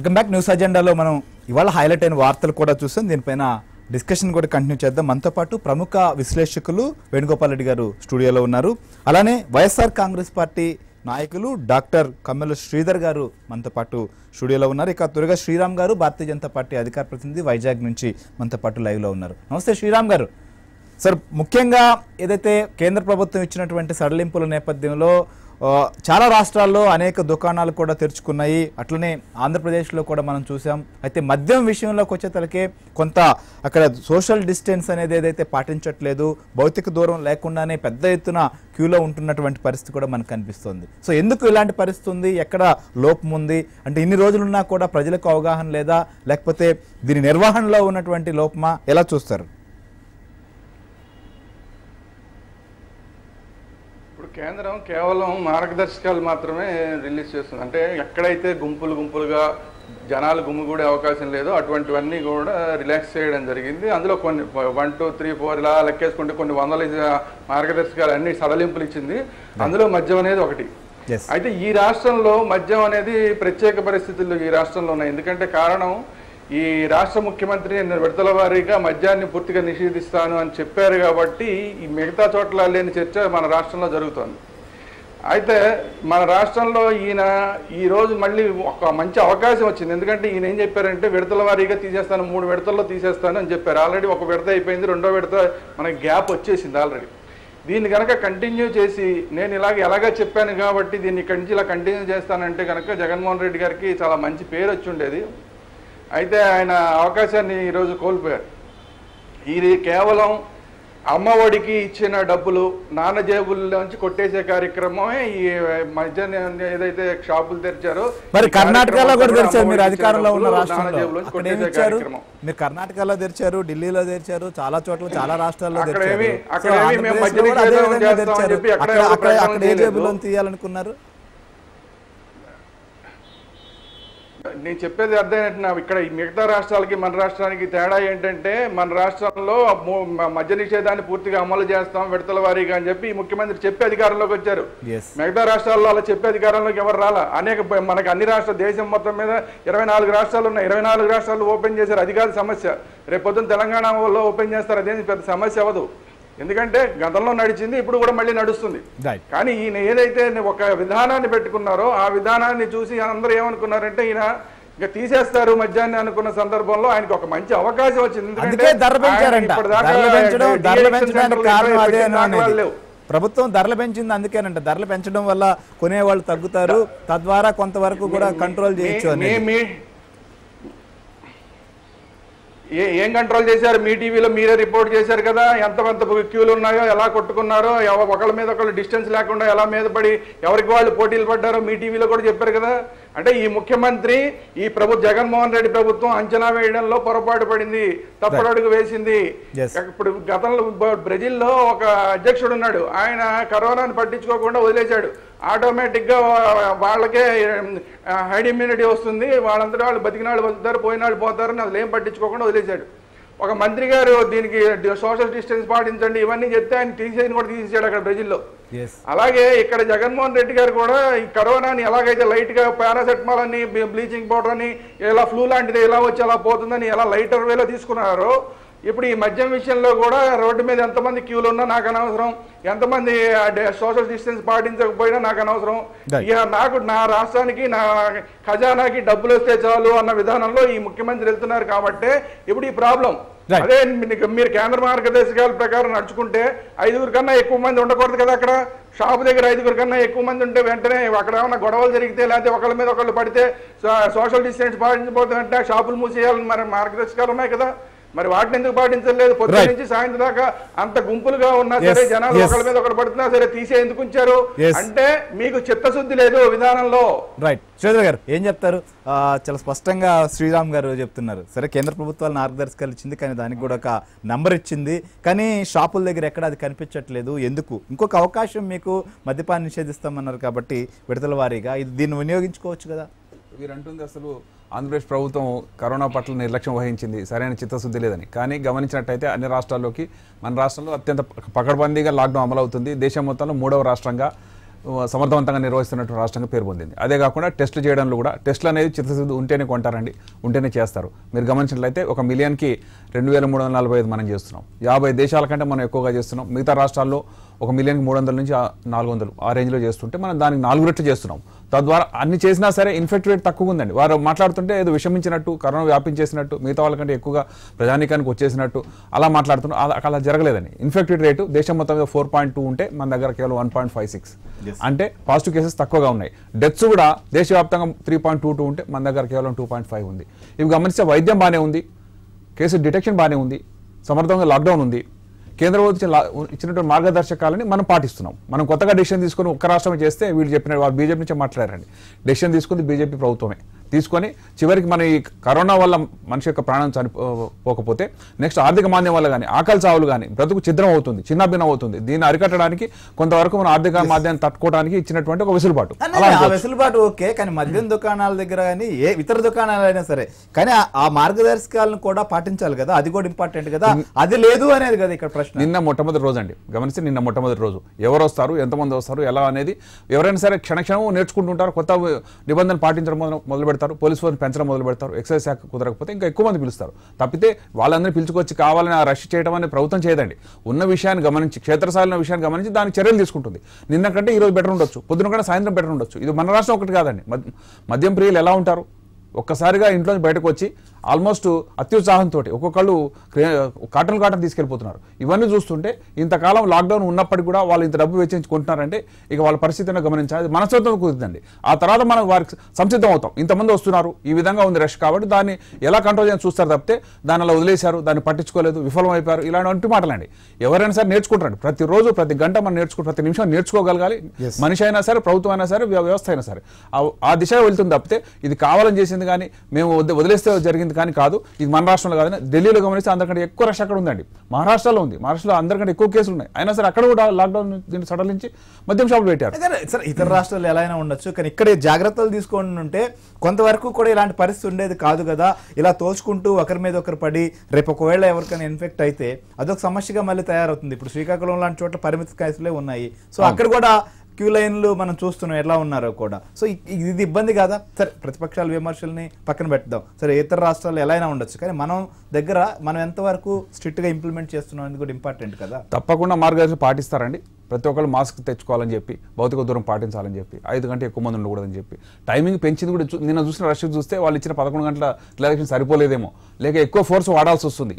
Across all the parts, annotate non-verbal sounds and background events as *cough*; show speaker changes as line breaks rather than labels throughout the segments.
Welcome back news అజెండాలో మనం ఇవాళ highlight అయిన వార్తలు కూడా చూస్తాం. దీనిపైన డిస్కషన్ కూడా కంటిన్యూ చేద్దాం. మనతో పాటు ప్రముఖ విశ్లేషకులు వేణుగోపాల్ రెడ్డి గారు స్టూడియోలో ఉన్నారు. అలానే వైఎస్ఆర్ కాంగ్రెస్ పార్టీ నాయకులు డాక్టర్ కమ్మెల శ్రీధర్ గారు మనతో పాటు స్టూడియోలో ఉన్నారు. ఇక త్వరగా శ్రీరామ్ గారు భారతీయ జనతా పార్టీ అధికార ప్రతినిధి వైజాగ్ నుంచి మనతో పాటు లైవ్లో ఉన్నారు. నమస్తే శ్రీరామ్ గారు. సార్ ముఖ్యంగా ఏదైతే కేంద్ర ప్రభుత్వం ఇచ్చినటువంటి సడలింపుల నేపథ్యంలో చాలా రాష్ట్రాల్లో అనేక దుకాణాలు కూడా తెరుచుకున్నాయి. అట్లనే ఆంధ్రప్రదేశ్లో కూడా మనం చూసాం. అయితే మద్యం విషయంలోకి వచ్చేతలకే కొంత అక్కడ సోషల్ డిస్టెన్స్ అనేది ఏదైతే పాటించట్లేదు భౌతిక దూరం లేకుండానే పెద్ద ఎత్తున క్యూలో ఉంటున్నటువంటి పరిస్థితి కూడా మనకు కనిపిస్తుంది. సో ఎందుకు ఇలాంటి పరిస్థితి ఉంది? ఎక్కడ లోపం ఉంది? అంటే ఇన్ని రోజులున్నా కూడా ప్రజలకు అవగాహన లేదా? లేకపోతే దీని నిర్వహణలో ఉన్నటువంటి లోపమా? ఎలా చూస్తారు?
కేంద్రం కేవలం మార్గదర్శకాలు మాత్రమే రిలీజ్ చేస్తుంది. అంటే ఎక్కడైతే గుంపులు గుంపులుగా జనాలు గుమ్మిగూడే అవకాశం లేదో అటువంటివన్నీ కూడా రిలాక్స్ చేయడం జరిగింది. అందులో కొన్ని వన్ టూ త్రీ ఫోర్ ఇలా లెక్కేసుకుంటే కొన్ని వందల మార్గదర్శకాలు అన్ని సడలింపులు ఇచ్చింది. అందులో మద్యం అనేది ఒకటి. అయితే ఈ రాష్ట్రంలో మద్యం అనేది ప్రత్యేక పరిస్థితులు ఈ రాష్ట్రంలో ఉన్నాయి ఎందుకంటే కారణం ఈ రాష్ట్ర ముఖ్యమంత్రి విడతల వారీగా మద్యాన్ని పూర్తిగా నిషేధిస్తాను అని చెప్పారు కాబట్టి ఈ మిగతా చోట్ల లేని చర్చ మన రాష్ట్రంలో జరుగుతోంది. అయితే మన రాష్ట్రంలో ఈయన ఈరోజు మళ్ళీ ఒక మంచి అవకాశం వచ్చింది. ఎందుకంటే ఈయన ఏం చెప్పారంటే విడతల వారీగా తీసేస్తాను మూడు విడతల్లో తీసేస్తాను అని చెప్పారు. ఆల్రెడీ ఒక విడత అయిపోయింది రెండో విడత మనకి గ్యాప్ వచ్చేసింది ఆల్రెడీ దీన్ని కనుక కంటిన్యూ చేసి నేను ఇలాగ ఎలాగా చెప్పాను కాబట్టి దీన్ని ఇక్కడి నుంచి ఇలా కంటిన్యూ చేస్తానంటే కనుక జగన్మోహన్ రెడ్డి గారికి చాలా మంచి పేరు వచ్చి ఉండేది. అయితే ఆయన అవకాశాన్ని ఈరోజు కోల్పోయారు ఇది కేవలం అమ్మఒడికి ఇచ్చిన డబ్బులు నాన్న జేబుల్లోంచి కొట్టేసే కార్యక్రమమే ఈ మధ్య ఏదైతే షాపులు తెరిచారో
మరి కర్ణాటకలో కూడా తెరిచారు మీరు అధికారంలో ఉన్న రాష్ట్రంలో.
కొట్టేసే కార్యక్రమం.
మీరు కర్ణాటకలో తెరిచారు ఢిల్లీలో తెరిచారు చాలా చోట్ల చాలా రాష్ట్రాల్లో
అక్కడ
తెరిచారు.
అక్కడ ఏమి మేము
ఆంధ్రప్రదేశ్లో
మద్య
కూడా అదే
నిషేధం
విధంగా
చేస్తామని
తెరిచారు.
చెప్పి ఎక్కడ
అక్కడ
ఎవరు
అక్కడ
ప్రకటన
అక్కడ ఏ
చేయలేదు.
జేబులో తీయాలనుకున్నారు
నేను చెప్పేది అర్థమైనట్టు ఇక్కడ మిగతా రాష్ట్రాలకి మన రాష్ట్రానికి తేడా ఏంటంటే మన రాష్ట్రంలో మద్య నిషేధాన్ని పూర్తిగా అమలు చేస్తాం విడతల వారీగా అని చెప్పి ముఖ్యమంత్రి చెప్పి అధికారంలోకి వచ్చారు. మిగతా రాష్ట్రాల్లో అలా చెప్పే అధికారంలోకి ఎవరు రాలా? అనేక మనకి అన్ని రాష్ట్ర దేశం మొత్తం మీద ఇరవై నాలుగు రాష్ట్రాలు ఉన్నాయి. ఇరవై నాలుగు రాష్ట్రాలు ఓపెన్ చేశారు. అది కాదు సమస్య. రేపు పొద్దున్న తెలంగాణలో ఓపెన్ చేస్తారు. అదేం పెద్ద సమస్య అవ్వదు. ఎందుకంటే గతంలో నడిచింది ఇప్పుడు కూడా మళ్ళీ నడుస్తుంది. కానీ ఈయన ఏదైతే ఒక విధానాన్ని పెట్టుకున్నారో ఆ విధానాన్ని చూసి అందరూ ఏమనుకున్నారంటే ఈయన ఇక తీసేస్తారు మధ్యాహ్నం అనుకున్న సందర్భంలో ఆయనకు ఒక మంచి అవకాశం వచ్చింది.
ప్రభుత్వం ధరలు పెంచింది అందుకేనంట. ధరలు పెంచడం వల్ల కొనేవాళ్ళు తగ్గుతారు. తద్వారా కొంతవరకు కూడా కంట్రోల్ చేయొచ్చు
ఏ ఏం కంట్రోల్ చేశారు? మీ టీవీలో మీరే రిపోర్ట్ చేశారు కదా? ఎంత ఎంత క్యూలు ఉన్నాయో ఎలా కొట్టుకున్నారో ఒకళ్ళ మీద ఒకళ్ళు డిస్టెన్స్ లేకుండా ఎలా మీద పడి ఎవరికి వాళ్ళు పోటీలు పడ్డారో మీ టీవీలో కూడా చెప్పారు కదా? అంటే ఈ ముఖ్యమంత్రి ఈ ప్రభు జగన్మోహన్ రెడ్డి ప్రభుత్వం అంచనా వేయడంలో పొరపాటు పడింది తప్పడడుగు వేసింది. ఇప్పుడు గతంలో బ్రెజిల్లో ఒక అధ్యక్షుడు ఉన్నాడు. ఆయన కరోనాను పట్టించుకోకుండా వదిలేశాడు. ఆటోమేటిక్గా వా- వాళ్ళకే హైడ్ ఇమ్యూనిటీ వస్తుంది. వాళ్ళంతటా వాళ్ళు బతికిన వాళ్ళు బతుకుతారు పోయిన వాళ్ళు పోతారని అసలు ఏం పట్టించుకోకుండా వదిలేశాడు. ఒక మంత్రి గారు దీనికి సోషల్ డిస్టెన్స్ పాటించండి ఇవన్నీ చెప్తే ఆయన తీసేది కూడా తీసేసాడు అక్కడ బ్రెజిల్లో. అలాగే ఇక్కడ జగన్మోహన్ రెడ్డి గారు కూడా ఈ కరోనాని ఎలాగైతే లైట్గా పారాసెటమాల్ అని బ్లీచింగ్ పౌడర్ అని ఇలా ఫ్లూ లాంటిది ఎలా వచ్చి అలా పోతుందని ఎలా లైటర్ వేలో తీసుకున్నారో ఇప్పుడు ఈ మద్యం విషయంలో కూడా రోడ్డు మీద ఎంతమంది క్యూలు ఉన్నా నాకు అనవసరం. ఎంతమంది సోషల్ డిస్టెన్స్ పాటించకపోయినా నాకు అనవసరం. ఇక నాకు నా రాష్ట్రానికి నా ఖజానాకి డబ్బులు వస్తే చాలు అన్న విధానంలో ఈ ముఖ్యమంత్రి వెళ్తున్నారు కాబట్టి ఇప్పుడు ఈ ప్రాబ్లం. అదే మీరు కేంద్ర మార్గదర్శకాల ప్రకారం నడుచుకుంటే ఐదుగురు కన్నా ఎక్కువ మంది ఉండకూడదు కదా అక్కడ. షాపు దగ్గర ఐదుగురు కన్నా ఎక్కువ మంది ఉంటే వెంటనే అక్కడ ఏమైనా గొడవలు జరిగితే లేకపోతే ఒకళ్ళ మీద ఒకళ్ళు పడితే సోషల్ డిస్టెన్స్ పాటించబోతే వెంటనే షాపులు మూసేయాలని మరి మార్గదర్శకాలు ఉన్నాయి కదా. మరి వాటిని ఎందుకు పాటించలేదు? పొద్దున్న. నుంచి సాయంత్రం దాకా అంత గుంపులుగా ఉన్నా సరే జనాలు. ఒకళ్ళ మీద ఒకళ్ళు పడుతున్నా సరే తీసే ఎందుకు ఉంచారు. అంటే మీకు చిత్తశుద్ధి లేదు విధానంలో.
రైట్ శ్రీధర్ గారు ఏం చెప్తారు? చాలా స్పష్టంగా శ్రీరామ్ గారు చెప్తున్నారు. సరే కేంద్ర ప్రభుత్వాలు మార్గదర్శకాలు ఇచ్చింది కానీ దానికి కూడా ఒక నంబర్ ఇచ్చింది. కానీ షాపుల దగ్గర ఎక్కడ అది కనిపించట్లేదు. ఎందుకు? ఇంకొక అవకాశం మీకు మద్యపాన్ని నిషేధిస్తామన్నారు కాబట్టి విడతల వారీగా. ఇది దీన్ని వినియోగించుకోవచ్చు కదా?
వీరు అంటుంది అసలు ఆంధ్రప్రదేశ్ ప్రభుత్వం కరోనా పట్ల నిర్లక్ష్యం వహించింది. సరైన చిత్తశుద్ధి లేదని. కానీ గమనించినట్టయితే అన్ని రాష్ట్రాల్లోకి మన రాష్ట్రంలో అత్యంత పకడ్బందీగా లాక్డౌన్ అమలవుతుంది. దేశం మొత్తంలో మూడవ రాష్ట్రంగా సమర్థవంతంగా నిర్వహిస్తున్నట్టు రాష్ట్రంగా పేరు పొందింది. అదే కాకుండా టెస్టులు చేయడంలో కూడా టెస్టులు అనేది చిత్తశుద్ధి ఉంటేనే కొంటారండి ఉంటేనే చేస్తారు. మీరు గమనించినట్లయితే ఒక మిలియన్కి రెండు వేల మూడు వందల నలభై ఐదు మనం చేస్తున్నాం. యాభై దేశాల కంటే మనం ఎక్కువగా చేస్తున్నాం. మిగతా రాష్ట్రాల్లో ఒక మిలియన్కి మూడు వందల నుంచి ఆ నాలుగు వందలు ఆ రేంజ్లో చేస్తుంటే మనం దానికి నాలుగు రెట్లు చేస్తున్నాం. తద్వారా అన్ని చేసినా సరే ఇన్ఫెక్ట్ రేట్ తక్కువ ఉందండి. వారు మాట్లాడుతుంటే ఏదో విషమించినట్టు కరోనా వ్యాపించేసినట్టు మిగతా వాళ్ళకంటే ఎక్కువగా ప్రజానీకానికి వచ్చేసినట్టు అలా మాట్లాడుతున్నారు అలా అలా జరగలేదండి. ఇన్ఫెక్టెడ్ రేటు దేశం మొత్తం మీద ఫోర్ పాయింట్ టూ ఉంటే మన దగ్గర కేవలం వన్ పాయింట్ ఫైవ్ సిక్స్. అంటే పాజిటివ్ కేసెస్ తక్కువగా ఉన్నాయి. డెత్స్ కూడా దేశవ్యాప్తంగా త్రీ పాయింట్ టూ టూ ఉంటే మన దగ్గర కేవలం టూ పాయింట్ ఫైవ్ ఉంది. ఇవి గమనిస్తే వైద్యం బాగానే ఉంది. కేసు డిటెక్షన్ బాగానే ఉంది. సమర్థంగా లాక్డౌన్ ఉంది. కేంద్ర ప్రభుత్వం ఇచ్చిన ఇచ్చినటువంటి మార్గదర్శకాలని మనం పాటిస్తున్నాం. మనం కొత్తగా డెసిషన్ తీసుకొని ఒక్క రాష్ట్రమే చేస్తే వీళ్ళు చెప్పిన వాళ్ళు బీజేపీ నుంచే మాట్లాడారండి. డెసిషన్ తీసుకుంది బీజేపీ ప్రభుత్వమే. తీసుకొని చివరికి మన ఈ కరోనా వల్ల మనిషి యొక్క ప్రాణం చనిపోకపోతే నెక్స్ట్ ఆర్థిక మాంద్యం వల్ల కానీ ఆకలి చావులు కానీ బ్రతుకు ఛిద్రం అవుతుంది చిన్నభిన్నం అవుతుంది. దీన్ని అరికట్టడానికి కొంతవరకు మన ఆర్థిక మాంద్యాన్ని తట్టుకోవడానికి ఇచ్చినటువంటి ఒక వెసులుబాటు.
వెసులుబాటు ఓకే కానీ మద్యం దుకాణాల దగ్గర కానీ ఏ ఇతర దుకాణాలైనా సరే కానీ ఆ- మార్గదర్శకాలను కూడా పాటించాలి కదా అది కూడా ఇంపార్టెంట్ కదా అది లేదు అనేది కదా ఇక్కడ ప్రశ్న.
నిన్న మొట్టమొదటి రోజు అండి గమనిస్తే నిన్న మొట్టమొదటి రోజు. ఎవరు వస్తారు ఎంతమంది వస్తారు ఎలా అనేది ఎవరైనా సరే క్షణక్షణం నేర్చుకుంటుంటారు కొత్త నిబంధనలు పాటించడం మొదలు మొదలు పెడతారు పోలీస్ ఫోర్స్ పెంచడం మొదలు పెడతారు ఎక్సైజ్ శాఖ కుదరకపోతే ఇంకా ఎక్కువ మంది పిలుస్తారు. తప్పితే వాళ్ళందరినీ పిలుచుకొచ్చి కావాలని ఆ రష్ చేయడం అనేది ప్రభుత్వం చేయదండి. ఉన్న విషయాన్ని గమనించి క్షేత్రస్థాయిలో విషయాన్ని గమనించి దానికి చర్యలు తీసుకుంటుంది. నిన్న కంటే ఈ రోజు బెటర్ ఉండొచ్చు పొద్దున కంటే సాయంత్రం బెటర్ ఉండొచ్చు. ఇది మన రాష్ట్రం ఒకటి కాదండి. మద్యం ప్రియులు ఎలా ఉంటారు? ఒక్కసారిగా ఇంట్లో బయటకు వచ్చి ఆల్మోస్ట్ అత్యుత్సాహంతో ఒక్కొక్కళ్ళు కాటన్ కాటన్ తీసుకెళ్ళిపోతున్నారు. ఇవన్నీ చూస్తుంటే ఇంతకాలం లాక్డౌన్ ఉన్నప్పటికీ కూడా వాళ్ళు ఇంత డబ్బు వెచ్చించుకుంటున్నారంటే ఇక వాళ్ళ పరిస్థితిని గమనించాలి. మనస్తత్వం కుదురుతుంది ఆ తర్వాత మనం వారికి సంసిద్ధం అవుతాం. ఇంతమంది వస్తున్నారు. ఈ విధంగా ఉంది రష్ కాబట్టి దాన్ని ఎలా కంట్రోల్ చేయాలని చూస్తారు తప్పితే దాన్ని అలా వదిలేశారు. దాన్ని పట్టించుకోలేదు. విఫలం అయిపోయారు ఇలాంటి మాటలండి. ఎవరైనా సరే నేర్చుకుంటారండి. ప్రతిరోజు ప్రతి గంట మనం నేర్చుకో ప్రతి నిమిషం నేర్చుకోగలగాలి. మనిషి అయినా సరే ప్రభుత్వం అయినా సరే వ్య- వ్యవస్థ అయినా సరే. ఆ- దిశగా వెళ్తుంది తప్పితే ఇది కావాలని చేసింది కానీ మేము వదిలే- వదిలేస్తే జరిగింది కానీ కాదు ఇది మన రాష్ట్రంలో కాదని ఢిల్లీలో గమనిస్తే అందరికంటే ఎక్కువ రష్ అక్కడ ఉందండి. మహారాష్ట్రలో ఉంది. మహారాష్ట్రలో అందరికంటే ఎక్కువ కేసులు ఉన్నాయి. అయినా సరే అక్కడ కూడా లాక్డౌన్ దీన్ని సడలించి మద్యం షాపులు పెట్టారు.
సరే ఇతర రాష్ట్రాలు ఎలా అయినా ఉండొచ్చు కానీ ఇక్కడ జాగ్రత్తలు తీసుకొని ఉంటే కొంతవరకు కూడా ఇలాంటి పరిస్థితి ఉండేది కాదు కదా. ఇలా తోచుకుంటూ ఒకరి మీద ఒకరు పడి రేపు ఒకవేళ ఎవరికైనా ఇన్ఫెక్ట్ అయితే అదొక సమస్యగా మళ్ళీ తయారవుతుంది. ఇప్పుడు శ్రీకాకుళం లాంటి చోట్ల పరిమిత కేసులే ఉన్నాయి. సో అక్కడ కూడా క్యూ లైన్లు మనం చూస్తున్నాం ఎలా ఉన్నారో కూడా. సో ఇది ఇబ్బంది కాదా? సరే ప్రతిపక్షాల విమర్శల్ని పక్కన పెడదాం సరే ఇతర రాష్ట్రాలు ఎలా అయినా ఉండొచ్చు. కానీ మనం దగ్గర మనం ఎంతవరకు స్ట్రిక్ట్గా ఇంప్లిమెంట్ చేస్తున్నాం అనేది కూడా ఇంపార్టెంట్ కదా.
తప్పకుండా మార్గదర్శనం పాటిస్తారండి. ప్రతి ఒక్కళ్ళు మాస్క్ తెచ్చుకోవాలని చెప్పి భౌతిక దూరం పాటించాలని చెప్పి ఐదు గంటల ఎక్కువ మంది ఉండకూడదని చెప్పి. టైమింగ్ పెంచింది కూడా చూ- నిన్న చూసిన రష్ చూస్తే వాళ్ళు ఇచ్చిన పదకొండు గంటల రిలాక్సేషన్ సరిపోలేదేమో. లేక ఎక్కువ ఫోర్స్ వాడాల్సి వస్తుంది.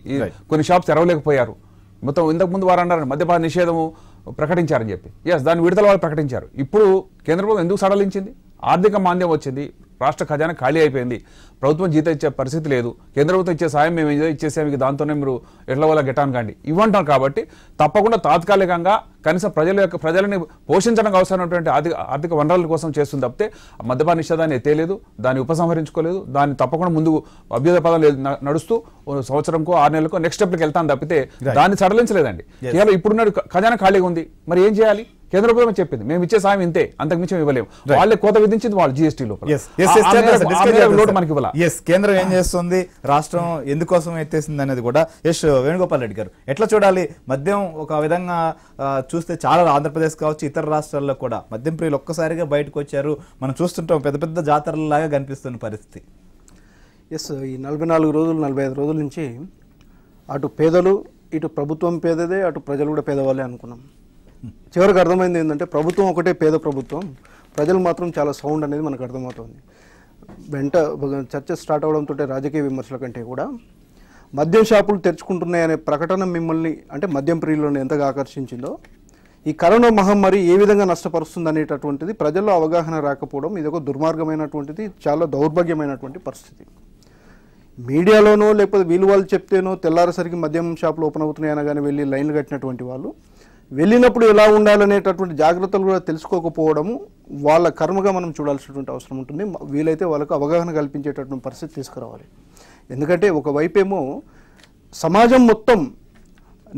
కొన్ని షాప్స్ తెరవలేకపోయారు. మొత్తం ఇంతకు ముందు వారు అన్నారు మద్యపాన నిషేధము ప్రకటించారని చెప్పి. ఎస్ దాని విడుదల వాళ్ళు ప్రకటించారు. ఇప్పుడు కేంద్ర ప్రభుత్వం ఎందుకు సడలించింది? ఆర్థిక మాంద్యం వచ్చింది. రాష్ట్ర ఖజానా ఖాళీ అయిపోయింది. ప్రభుత్వం జీతం ఇచ్చే పరిస్థితి లేదు. కేంద్ర ప్రభుత్వం ఇచ్చే సాయం మేము ఏదో ఇచ్చేసాం. ఇక దాంతోనే మీరు ఎట్ల వల్ల గెటాన్ కండి. ఇవ్వంటాం కాబట్టి తప్పకుండా తాత్కాలికంగా కనీసం ప్రజల యొక్క ప్రజలని పోషించడానికి అవసరమైనటువంటి ఆర్థిక ఆర్థిక వనరుల కోసం చేస్తుంది తప్పితే ఆ మద్యపాన నిషేధాన్ని ఎత్తేలేదు దాన్ని ఉపసంహరించుకోలేదు. దాన్ని తప్పకుండా ముందు అభ్యుదయ పదాలు న- నడుస్తూ సంవత్సరంకో ఆరు నెలలకో నెక్స్ట్ స్టెప్కి వెళ్తాను తప్పితే దాన్ని సడలించలేదండి. కేవలం ఇప్పుడున్న ఖజానా ఖాళీగా ఉంది. మరి ఏం చేయాలి? కేంద్ర ప్రభుత్వం చెప్పింది. మేము ఇచ్చే సాయం ఇంతే. అంతకు మించి మేము ఇవ్వలేము. వాళ్ళే కోత విధించింది వాళ్ళు జీఎస్టీ లోపల. లోటు. మనకి
కేంద్రం ఏం చేస్తుంది? రాష్ట్రం ఎందుకోసం ఎత్తేసింది అనేది కూడా యశ్ వేణుగోపాల్ రెడ్డి గారు. ఎట్లా చూడాలి? మద్యం ఒక విధంగా చూస్తే చాలా ఆంధ్రప్రదేశ్ కావచ్చు ఇతర రాష్ట్రాల్లో కూడా మద్యం ప్రియులు ఒక్కసారిగా బయటకు వచ్చారు. మనం చూస్తుంటాం పెద్ద పెద్ద జాతరలాగా కనిపిస్తున్న పరిస్థితి.
ఎస్ ఈ నలభై నాలుగు రోజులు నలభై ఐదు రోజుల నుంచి అటు పేదలు ఇటు ప్రభుత్వం పేదదే అటు ప్రజలు కూడా పేదవాళ్ళే అనుకున్నాం. చివరికి అర్థమైంది ఏంటంటే ప్రభుత్వం ఒకటే పేద ప్రభుత్వం. ప్రజలు మాత్రం చాలా సౌండ్ అనేది మనకు అర్థమవుతుంది. వెంట చర్చ స్టార్ట్ అవడంతో రాజకీయ విమర్శల కంటే కూడా మద్యం షాపులు తెరుచుకుంటున్నాయనే ప్రకటన మిమ్మల్ని అంటే మద్యం ప్రియులను ఎంతగా ఆకర్షించిందో ఈ కరోనా మహమ్మారి ఏ విధంగా నష్టపరుస్తుంది అనేటటువంటిది ప్రజల్లో అవగాహన రాకపోవడం ఇది ఒక దుర్మార్గమైనటువంటిది చాలా దౌర్భాగ్యమైనటువంటి పరిస్థితి. మీడియాలోనో లేకపోతే వీలు వాళ్ళు చెప్తేనో తెల్లారేసరికి మద్యం షాపులు ఓపెన్ అవుతున్నాయని కానీ వెళ్ళి లైన్లు కట్టినటువంటి వాళ్ళు వెళ్ళినప్పుడు ఎలా ఉండాలనేటటువంటి జాగ్రత్తలు కూడా తెలుసుకోకపోవడము వాళ్ళ కర్మగా మనం చూడాల్సినటువంటి అవసరం ఉంటుంది. వీలైతే వాళ్ళకు అవగాహన కల్పించేటటువంటి పరిస్థితి తీసుకురావాలి. ఎందుకంటే ఒకవైపేమో సమాజం మొత్తం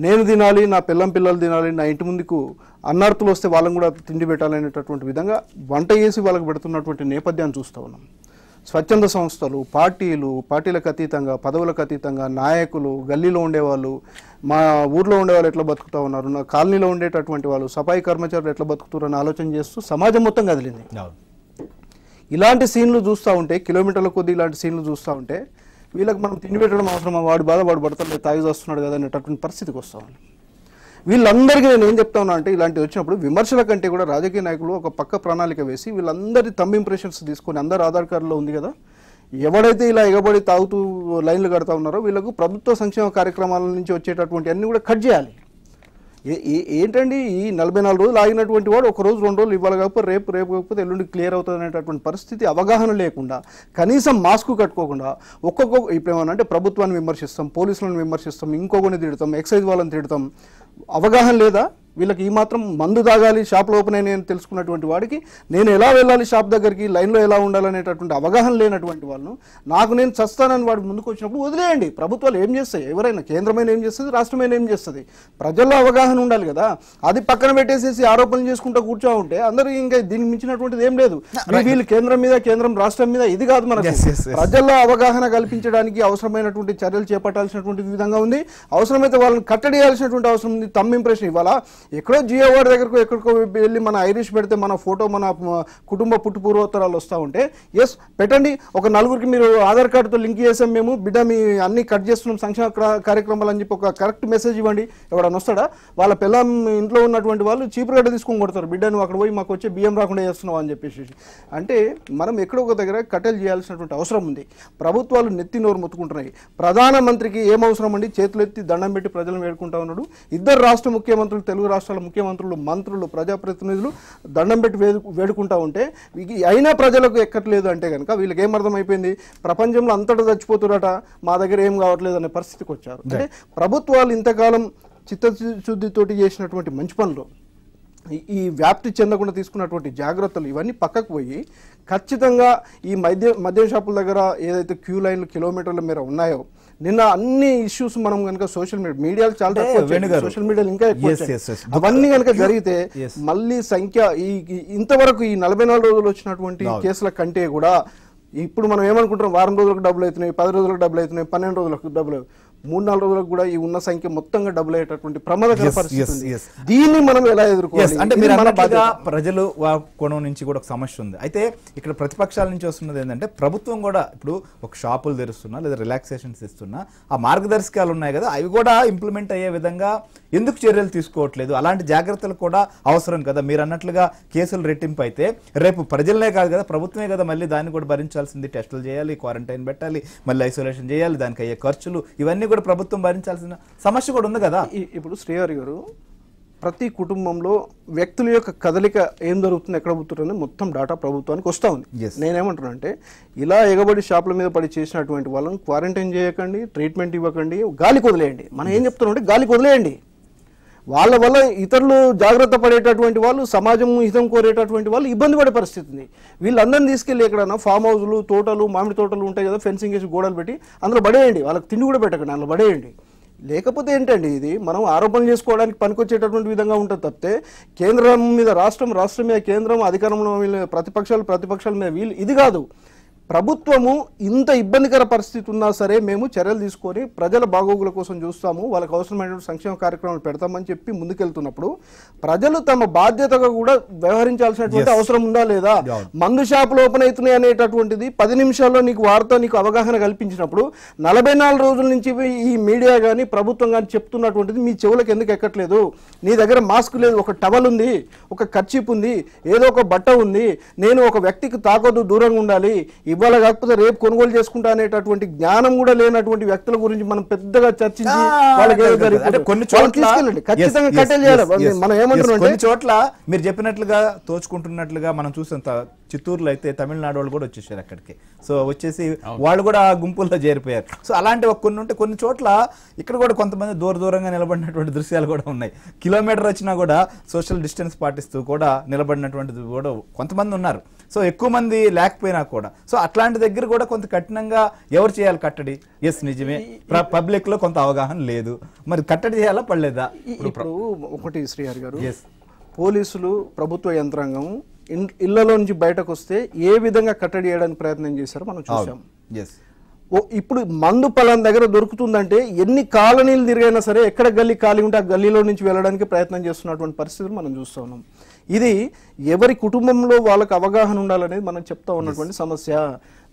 నేను తినాలి నా పిల్లం పిల్లలు తినాలి నా ఇంటి ముందుకు అన్నార్తులు వస్తే వాళ్ళని కూడా తిండి పెట్టాలనేటటువంటి విధంగా వంట చేసి వాళ్ళకి పెడుతున్నటువంటి నేపథ్యాన్ని చూస్తూ ఉన్నాం. స్వచ్ఛంద సంస్థలు పార్టీలు పార్టీలకు అతీతంగా పదవులకు అతీతంగా నాయకులు గల్లీలో ఉండేవాళ్ళు మా ఊర్లో ఉండేవాళ్ళు ఎట్లా బతుకుతా ఉన్నారు? నా కాలనీలో ఉండేటటువంటి వాళ్ళు సఫాయి కర్మచారులు ఎట్లా బతుకుతారు అని ఆలోచన చేస్తూ సమాజం మొత్తం కదిలింది. ఇలాంటి సీన్లు చూస్తూ ఉంటే కిలోమీటర్ల కొద్ది ఇలాంటి సీన్లు చూస్తూ ఉంటే వీళ్ళకి మనం తిండి పెట్టడం అవసరమా? వాడు బాధ వాడు పడతాడు తాగి వస్తున్నాడు కదా అనేటటువంటి పరిస్థితికి వస్తామని వీళ్ళందరికీ నేను ఏం చెప్తా ఉన్నా అంటే ఇలాంటివి వచ్చినప్పుడు విమర్శల కంటే కూడా రాజకీయ నాయకులు ఒక పక్క ప్రణాళిక వేసి వీళ్ళందరి తమ్ ఇంప్రెషన్స్ తీసుకొని అందరు ఆధార్ కార్డులో ఉంది కదా ఎవడైతే ఇలా ఎగబడి తాగుతూ లైన్లు కడతా ఉన్నారో వీళ్ళకు ప్రభుత్వ సంక్షేమ కార్యక్రమాల నుంచి వచ్చేటటువంటి అన్ని కూడా కట్ చేయాలి. ఏ- ఏంటండి ఈ నలభై నాలుగు రోజులు ఆగినటువంటి వాడు ఒక రోజు రెండు రోజులు ఇవ్వాలి కాకపోతే రేపు రేపు కాకపోతే ఎల్లుండి క్లియర్ అవుతుంది అనేటటువంటి పరిస్థితి అవగాహన లేకుండా కనీసం మాస్క్ కట్టుకోకుండా ఒక్కొక్క ఇప్పుడు ఏమన్నా అంటే ప్రభుత్వాన్ని విమర్శిస్తాం పోలీసులను విమర్శిస్తాం ఇంకొకరిని తిడతాం ఎక్సైజ్ వాళ్ళని తిడతాం అవగాహన లేదా? వీళ్ళకి ఈ మాత్రం మందు తాగాలి షాప్లో ఓపెన్ అయినాయి అని తెలుసుకున్నటువంటి వాడికి నేను ఎలా వెళ్ళాలి షాప్ దగ్గరికి లైన్లో ఎలా ఉండాలనేటటువంటి అవగాహన లేనటువంటి వాళ్ళను నాకు నేను చస్తానని వాడు ముందుకు వచ్చినప్పుడు వదిలేయండి. ప్రభుత్వాలు ఏం చేస్తాయి? ఎవరైనా కేంద్రమైన ఏం చేస్తుంది? రాష్ట్రమైన ఏం చేస్తుంది? ప్రజల్లో అవగాహన ఉండాలి కదా. అది పక్కన పెట్టేసేసి ఆరోపణలు చేసుకుంటూ కూర్చో ఉంటే అందరూ ఇంకా దీనికి మించినటువంటిది ఏం లేదు. వీళ్ళు కేంద్రం మీద కేంద్రం రాష్ట్రం మీద ఇది కాదు మనకు. ప్రజల్లో అవగాహన కల్పించడానికి అవసరమైనటువంటి చర్యలు చేపట్టాల్సినటువంటి విధంగా ఉంది. అవసరమైతే వాళ్ళని కట్టడియాల్సినటువంటి అవసరం ఉంది. తమ్ ఇంప్రెషన్ ఇవ్వాలా? ఎక్కడో జియో వాడి దగ్గరకు ఎక్కడికో వెళ్ళి మన ఐరిష్ పెడితే మన ఫోటో మన కుటుంబ పుట్టు పూర్వోత్తరాలు వస్తూ ఉంటే ఎస్ పెట్టండి. ఒక నలుగురికి మీరు ఆధార్ కార్డుతో లింక్ చేసాం మేము. బిడ్డ మీ అన్ని కట్ చేస్తున్నాం సంక్షేమ కార్యక్రమాలు అని చెప్పి ఒక కరెక్ట్ మెసేజ్ ఇవ్వండి. ఎవడన్నా వస్తాడా? వాళ్ళ పిల్లం ఇంట్లో ఉన్నటువంటి వాళ్ళు చీపురు గడ్డ తీసుకొని కొడతారు. బిడ్డ నువ్వు అక్కడ పోయి మాకు వచ్చే బియ్యం రాకుండా చేస్తున్నావు అని చెప్పేసి. అంటే మనం ఎక్కడో ఒక దగ్గర కట్టెలు చేయాల్సినటువంటి అవసరం ఉంది. ప్రభుత్వాలు నెత్తి నోరు మొత్తుకుంటున్నాయి. ప్రధానమంత్రికి ఏం అవసరం అండి? చేతులు ఎత్తి దండం పెట్టి ప్రజలను వేడుకుంటా ఉన్నాడు. ఇద్దరు రాష్ట్ర ముఖ్యమంత్రులు తెలుగు రాష్ట్రాల ముఖ్యమంత్రులు మంత్రులు ప్రజాప్రతినిధులు దండం పెట్టి వేడు వేడుకుంటా ఉంటే అయినా ప్రజలకు ఎక్కట్లేదు అంటే కనుక వీళ్ళకి ఏం అర్థమైపోయింది? ప్రపంచంలో అంతటా చచ్చిపోతురట మా దగ్గర ఏం కావట్లేదు అనే పరిస్థితికి వచ్చారు. అంటే ప్రభుత్వాలు ఇంతకాలం చిత్తశుద్ధితోటి చేసినటువంటి మంచి పనులు ఈ- ఈ వ్యాప్తి చెందకుండా తీసుకున్నటువంటి జాగ్రత్తలు ఇవన్నీ పక్కకు పోయి ఖచ్చితంగా ఈ మద్య మద్యం షాపుల దగ్గర ఏదైతే క్యూ లైన్లు కిలోమీటర్ల మేర ఉన్నాయో నిన్న అన్ని ఇష్యూస్ మనం కనుక సోషల్ మీడియా మీడియాలో చాలా తక్కువ సోషల్ మీడియాలో ఇంకా ఎక్కువ. అవన్నీ కనుక జరిగితే. మళ్ళీ సంఖ్య ఈ ఇంతవరకు ఈ నలభై నాలుగు రోజులు వచ్చినటువంటి కేసుల కంటే కూడా ఇప్పుడు మనం ఏమనుకుంటున్నాం? వారం రోజులకు డబ్బులు అవుతున్నాయి పది రోజులకు డబ్బులు అవుతున్నాయి పన్నెండు రోజులకు డబ్బులు మూడు నాలుగు రోజులకు కూడా ఈ ఉన్న సంఖ్య మొత్తంగా డబ్బులు అయ్యేటటువంటి ప్రమాదకర పరిస్థితి. దీన్ని మనం ఎలా ఎదుర్కోవాలి?
అంటే మీరు
బాధ్యత.
ప్రజలు కోణం నుంచి కూడా ఒక సమస్య ఉంది. అయితే ఇక్కడ ప్రతిపక్షాల నుంచి వస్తున్నది ఏంటంటే ప్రభుత్వం కూడా ఇప్పుడు ఒక షాపులు తెరుస్తున్నా లేదా రిలాక్సేషన్స్ ఇస్తున్నా ఆ మార్గదర్శకాలు ఉన్నాయి కదా అవి కూడా ఇంప్లిమెంట్ అయ్యే విధంగా ఎందుకు చర్యలు తీసుకోవట్లేదు? అలాంటి జాగ్రత్తలు కూడా అవసరం కదా. మీరు అన్నట్లుగా కేసులు రెట్టింపు అయితే రేపు ప్రజలనే కాదు కదా ప్రభుత్వమే కదా మళ్ళీ దాన్ని కూడా భరించాల్సింది. టెస్టులు చేయాలి క్వారంటైన్ పెట్టాలి మళ్ళీ ఐసోలేషన్ చేయాలి దానికి అయ్యే ఖర్చులు ఇవన్నీ కూడా ప్రభుత్వం భరించాల్సిన సమస్య కూడా ఉంది కదా?
ఇప్పుడు శ్రీహరి గారు ప్రతి కుటుంబంలో వ్యక్తుల యొక్క కదలిక ఏం జరుగుతుంది ఎక్కడ పోతుందని మొత్తం డాటా ప్రభుత్వానికి వస్తూ ఉంది.
Yes.
నేనేమంటున్నానంటే ఇలా ఎగబడి షాపుల మీద పడి చేసినటువంటి వాళ్ళని క్వారంటైన్ చేయకండి ట్రీట్మెంట్ ఇవ్వకండి గాలికి వదిలేయండి మనం ఏం చెప్తున్నాం అంటే గాలికి వదిలేయండి వాళ్ళ వల్ల ఇతరులు జాగ్రత్త పడేటటువంటి వాళ్ళు సమాజం హితం కోరేటటువంటి వాళ్ళు ఇబ్బంది పడే పరిస్థితి ఉంది వీళ్ళందరినీ తీసుకెళ్ళి ఎక్కడన్నా ఫామ్ హౌస్లు తోటలు మామిడి తోటలు ఉంటాయి కదా ఫెన్సింగ్ వేసి గోడలు పెట్టి అందులో పడేయండి. వాళ్ళకి తిండి కూడా పెట్టకండి అందులో పడేయండి. లేకపోతే ఏంటండి ఇది? మనం ఆరోపణలు చేసుకోవడానికి పనికొచ్చేటటువంటి విధంగా ఉంటుంది తప్పితే కేంద్రం మీద రాష్ట్రం రాష్ట్రం మీద కేంద్రం అధికారంలో ప్రతిపక్షాలు ప్రతిపక్షాల మీద వీళ్ళు ఇది కాదు. ప్రభుత్వము ఇంత ఇబ్బందికర పరిస్థితి ఉన్నా సరే మేము చర్యలు తీసుకొని ప్రజల బాగోగుల కోసం చూస్తాము వాళ్ళకి అవసరమైనటువంటి సంక్షేమ కార్యక్రమాలు పెడతామని చెప్పి ముందుకెళ్తున్నప్పుడు ప్రజలు తమ బాధ్యతగా కూడా వ్యవహరించాల్సినటువంటి. అవసరం ఉందా లేదా. మందు షాపులు ఓపెన్ అవుతున్నాయి అనేటటువంటిది పది నిమిషాల్లో నీకు వార్త నీకు అవగాహన కల్పించినప్పుడు నలభై నాలుగు రోజుల నుంచి ఈ మీడియా కానీ ప్రభుత్వం కానీ చెప్తున్నటువంటిది మీ చెవులకు ఎందుకు ఎక్కట్లేదు నీ దగ్గర మాస్క్ లేదు ఒక టవల్ ఉంది ఒక కర్చీప్ ఉంది ఏదో ఒక బట్ట ఉంది నేను ఒక వ్యక్తికి తాకొద్దు దూరంగా ఉండాలి ఇవాళ కాకపోతే రేపు కొనుగోలు చేసుకుంటా అనేటటువంటి జ్ఞానం కూడా లేనటువంటి వ్యక్తుల గురించి మనం పెద్దగా చర్చించి వాళ్ళకి
కొన్ని
తీసుకెళ్ళండి. ఖచ్చితంగా కట్టెలు చేయాలి. మనం. ఏమంటున్నాం
కొన్ని చోట్ల మీరు చెప్పినట్లుగా తోచుకుంటున్నట్లుగా మనం చూసాం త- చిత్తూరులో అయితే తమిళనాడు వాళ్ళు కూడా వచ్చేసారు అక్కడికి. సో వచ్చేసి వాళ్ళు కూడా ఆ గుంపుల్లో చేరిపోయారు. సో అలాంటి ఒక కొన్ని ఉంటే కొన్ని చోట్ల ఇక్కడ కూడా కొంతమంది దూర దూరంగా నిలబడినటువంటి దృశ్యాలు కూడా ఉన్నాయి. కిలోమీటర్ వచ్చినా కూడా సోషల్ డిస్టెన్స్ పాటిస్తూ కూడా నిలబడినటువంటిది కూడా కొంతమంది ఉన్నారు. సో ఎక్కువ మంది లేకపోయినా కూడా. సో అట్లాంటి దగ్గర కూడా కొంత కఠినంగా ఎవరు చేయాలి కట్టడి? ఎస్ నిజమే. పబ్లిక్లో కొంత అవగాహన లేదు. మరి కట్టడి చేయాలా పడలేదా?
ఇప్పుడు ఒకటి శ్రీహరి గారు.
ఎస్
పోలీసులు ప్రభుత్వ యంత్రాంగం ఇళ్ళలో నుంచి బయటకు వస్తే ఏ విధంగా కట్టడి చేయడానికి ప్రయత్నం చేశారో మనం చూసాం. ఇప్పుడు మందు పలాన్ దగ్గర దొరుకుతుందంటే ఎన్ని కాలనీలు తిరిగైనా సరే ఎక్కడ గల్లీ ఖాళీ ఉంటే ఆ గల్లీలో నుంచి వెళ్ళడానికి ప్రయత్నం చేస్తున్నటువంటి పరిస్థితులు మనం చూస్తూ ఉన్నాం. ఇది ఎవరి కుటుంబంలో వాళ్ళకి అవగాహన ఉండాలనేది మనం చెప్తా ఉన్నటువంటి సమస్య.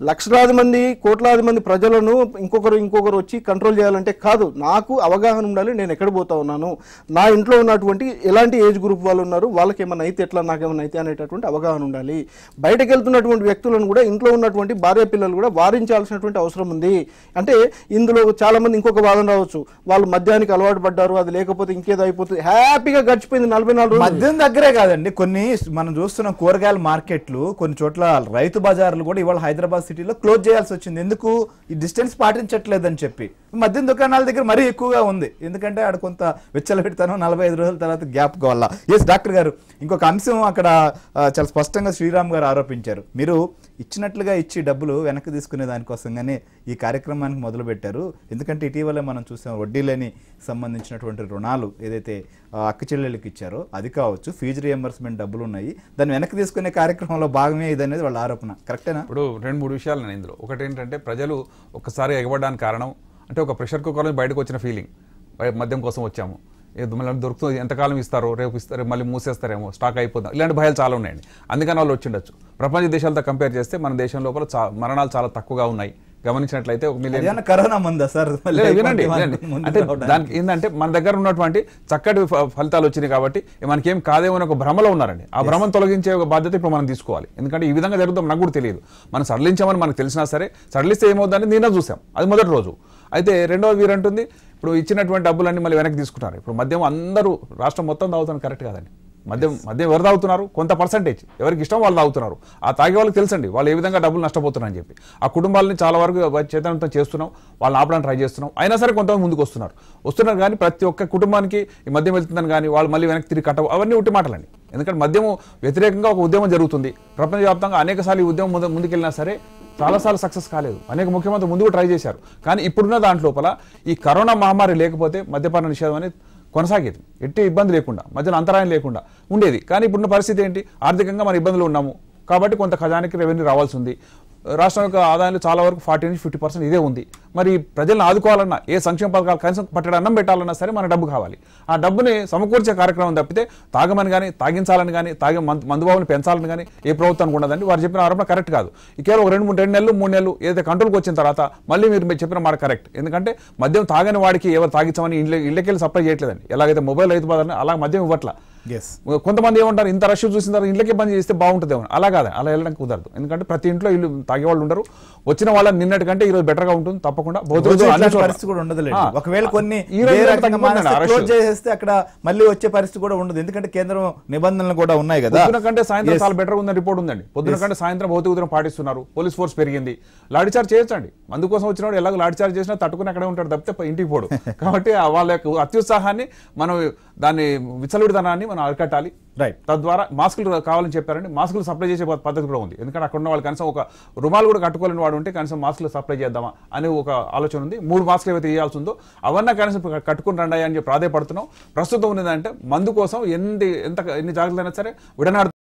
లక్షలాది మంది కోట్లాది మంది ప్రజలను ఇంకొకరు ఇంకొకరు వచ్చి కంట్రోల్ చేయాలంటే కాదు నాకు అవగాహన ఉండాలి నేను ఎక్కడ పోతా ఉన్నాను? నా ఇంట్లో ఉన్నటువంటి ఎలాంటి ఏజ్ గ్రూప్ వాళ్ళు ఉన్నారు? వాళ్ళకి ఏమైనా అయితే ఎట్లా నాకేమైనా అయితే అనేటటువంటి అవగాహన ఉండాలి. బయటకు వెళ్తున్నటువంటి వ్యక్తులను కూడా ఇంట్లో ఉన్నటువంటి భార్య పిల్లలు కూడా వారించాల్సినటువంటి అవసరం ఉంది. అంటే ఇందులో చాలా మంది ఇంకొక వాదన రావచ్చు. వాళ్ళు మద్యానికి అలవాటు పడ్డారు అది లేకపోతే ఇంకేదో అయిపోతుంది హ్యాపీగా గడిచిపోయింది నలభై నాలుగు రోజులు.
మద్యం దగ్గరే కాదండి కొన్ని మనం చూస్తున్న కూరగాయల మార్కెట్లు కొన్ని చోట్ల రైతు బజార్లు కూడా ఇవాళ హైదరాబాద్ సిటీలో క్లోజ్ చేయాల్సి వచ్చింది. ఎందుకు? ఈ డిస్టెన్స్ పాటించట్లేదని చెప్పి. మద్యం దుకాణాల దగ్గర మరీ ఎక్కువగా ఉంది. ఎందుకంటే ఆడ కొంత విచ్చలబెడతాను నలభై ఐదు రోజుల తర్వాత గ్యాప్ వల్ల ఎస్ డాక్టర్ గారు ఇంకొక అంశం అక్కడ చాలా స్పష్టంగా శ్రీరామ్ గారు ఆరోపించారు. మీరు ఇచ్చినట్లుగా ఇచ్చి డబ్బులు వెనక్కి తీసుకునే దానికోసంగానే ఈ కార్యక్రమానికి మొదలు పెట్టారు ఎందుకంటే ఇటీవలే మనం చూసాం వడ్డీ లేని సంబంధించినటువంటి రుణాలు ఏదైతే అక్క చెల్లెళ్ళకి ఇచ్చారో అది కావచ్చు ఫీజు రియంబర్స్మెంట్ డబ్బులు ఉన్నాయి దాన్ని వెనక్కి తీసుకునే కార్యక్రమంలో భాగమే ఇది అనేది వాళ్ళ ఆరోపణ. కరెక్టేనా
ఇప్పుడు రెండు మూడు విషయాలు నేను ఇందులో. ఒకటి ఏంటంటే ప్రజలు ఒక్కసారి ఎగబడడానికి కారణం అంటే ఒక ప్రెషర్ కుక్కర్ నుంచి బయటకు వచ్చిన ఫీలింగ్ మద్యం కోసం వచ్చాము. మళ్ళీ దొరుకుతుంది ఎంతకాలం ఇస్తారో రేపు ఇస్తారు మళ్ళీ మూసేస్తారేమో స్టాక్ అయిపోతాం ఇలాంటి భయాలు చాలా ఉన్నాయండి. అందుకని వాళ్ళు వచ్చిండొచ్చు. ప్రపంచ దేశాలతో కంపేర్ చేస్తే మన దేశం లోపల మరణాలు చాలా తక్కువగా ఉన్నాయి. గమనించినట్లయితే ఒక మిలియన్
కరోనా ముందా సార్?
వినండి అంటే. దానికి ఏంటంటే మన దగ్గర ఉన్నటువంటి చక్కటి ఫలితాలు వచ్చినాయి కాబట్టి మనకేం కాదేమో ఒక భ్రమలో ఉన్నారండి. ఆ భ్రమను తొలగించే ఒక బాధ్యత ఇప్పుడు మనం తీసుకోవాలి. ఎందుకంటే ఈ విధంగా జరుగుతాం నాకు కూడా తెలియదు. మనం సడలించామని మనకు తెలిసినా సరే సడలిస్తే ఏమవుతుందని నిన్న చూసాం. అది మొదటి రోజు. అయితే రెండవ వీరు అంటుంది ఇప్పుడు ఇచ్చినటువంటి డబ్బులన్నీ మళ్ళీ వెనక్కి తీసుకుంటారు. ఇప్పుడు మద్యం అందరూ రాష్ట్రం మొత్తం తాగుతాను కరెక్ట్ కాదండి. మద్యం మద్యం ఎవరు తాగుతున్నారు? కొంత పర్సంటేజ్ ఎవరికి ఇష్టం వాళ్ళు తాగుతున్నారు. ఆ తాగే వాళ్ళకి తెలుసండి వాళ్ళు ఏ విధంగా డబ్బులు నష్టపోతున్నారని చెప్పి. ఆ కుటుంబాలని చాలా వరకు చైతన్యంతం చేస్తున్నాం వాళ్ళని ఆపడానికి ట్రై చేస్తున్నాం. అయినా సరే కొంతమంది ముందుకు వస్తున్నారు. వస్తున్నారు కానీ ప్రతి ఒక్క కుటుంబానికి ఈ మద్యం వెళ్తుందని కానీ వాళ్ళు మళ్ళీ వెనక్కి తిరిగి కట్ట అవన్నీ ఉట్టి మాటలండి. ఎందుకంటే మద్యము వ్యతిరేకంగా ఒక ఉద్యమం జరుగుతుంది. ప్రపంచవ్యాప్తంగా అనేక సార్లు ఈ ఉద్యమం ముందు ముందుకెళ్ళినా సరే చాలాసార్లు సక్సెస్ కాలేదు. అనేక ముఖ్యమంత్రి ముందుకు ట్రై చేశారు. కానీ ఇప్పుడున్న దాంట్ లోపల ఈ కరోనా మహమ్మారి లేకపోతే మద్యపాన నిషేధం అనేది కొనసాగేది. ఎట్టి ఇబ్బంది లేకుండా మధ్యలో అంతరాయం లేకుండా ఉండేది. కానీ ఇప్పుడున్న పరిస్థితి ఏంటి? ఆర్థికంగా మన ఇబ్బందులు ఉన్నాము. కాబట్టి కొంత ఖజానికి రెవెన్యూ రావాల్సి ఉంది. రాష్ట్రం యొక్క ఆదాయంలో చాలా వరకు ఫార్టీ నుంచి ఫిఫ్టీ పర్సెంట్ ఇదే ఉంది. మరి ప్రజలను ఆదుకోవాలన్నా ఏ సంక్షేమ పథకాలు కనీసం పట్టడం అన్నం పెట్టాలన్నా సరే మన డబ్బు కావాలి. ఆ డబ్బుని సమకూర్చే కార్యక్రమం తప్పితే తాగమని కానీ తాగించాలని కానీ తాగే మందు మందుబాబుని పెంచాలని కానీ ఏ ప్రభుత్వానికి ఉండదండి. వారు చెప్పిన ఆరోపణ కరెక్ట్ కాదు. కేవలం ఒక రెండు మూడు రెండు నెలలు మూడు నెలలు ఏదైతే కంట్రోల్కి వచ్చిన తర్వాత మళ్ళీ మీరు మీరు చెప్పిన మాట కరెక్ట్. ఎందుకంటే మద్యం తాగని వాడికి ఎవరు తాగించమని ఇళ్ళ ఇళ్ళకెళ్ళి సప్లై చేయట్లేదండి. ఎలాగైతే మొబైల్ రైతు బాధని అలా మద్యం ఇవ్వట్లా. కొంతమంది ఏమంటారు ఇంత రష్ చూసిన తర్వాత ఇంట్లోకి బంద్ చేస్తే బాగుంటుందేమో అలా కాదు అలా వెళ్ళడానికి కుదరదు. ఎందుకంటే ప్రతి ఇంట్లో ఇల్లు తాగేవాళ్ళు ఉండరు. వచ్చిన వాళ్ళని నిన్నటి కంటే ఈ రోజు బెటర్గా ఉంటుంది తప్పకుండా.
పరిస్థితి కూడా ఒకవేళ కొన్ని. చేసేస్తే అక్కడ మళ్ళీ వచ్చే పరిస్థితి కూడా ఉండదు. ఎందుకంటే కేంద్రం నిబంధనలు కూడా ఉన్నాయి కదా.
పొద్దున కంటే సాయంత్రం. చాలా బెటర్ ఉందని రిపోర్ట్ ఉందండి. పొద్దున కంటే సాయంత్రం భౌతిక ఉదయం పాటిస్తున్నారు. పోలీస్ ఫోర్స్ పెరిగింది. లాఠీ చార్జ్ చేయొచ్చండి. మందు కోసం వచ్చినవాడు ఎలాగో లాఠీ చార్జ్ చేసినా తట్టుకుని అక్కడే ఉంటాడు తప్పితే ఇంటికి పోడు. *laughs* కాబట్టి ఆ వాళ్ళ యొక్క అత్యుత్సాహాన్ని మనం దాన్ని విచ్చలవిడితనాన్ని మనం అరికట్టాలి.
Right.
తద్వారా మాస్కులు కావాలని చెప్పారండి. మాస్కులు సప్లై చేసే పద్ధతి కూడా ఉంది. ఎందుకంటే అక్కడ ఉన్న వాళ్ళు కనీసం ఒక రుమాలు కూడా కట్టుకోలేని వాడు ఉంటే కనీసం మాస్కులు సప్లై చేద్దామా అనే ఒక ఆలోచన ఉంది. మూడు మాస్కులు ఏవైతే ఇవ్వాల్సి ఉందో అవన్నీ కనీసం కట్టుకుని రండి అని చెప్పి ప్రాధాయపడుతున్నాం. ప్రస్తుతం ఉన్నదంటే మందు కోసం ఎన్ని ఎంత ఎన్ని జాగ్రత్తలు అయినా సరే విడనాడు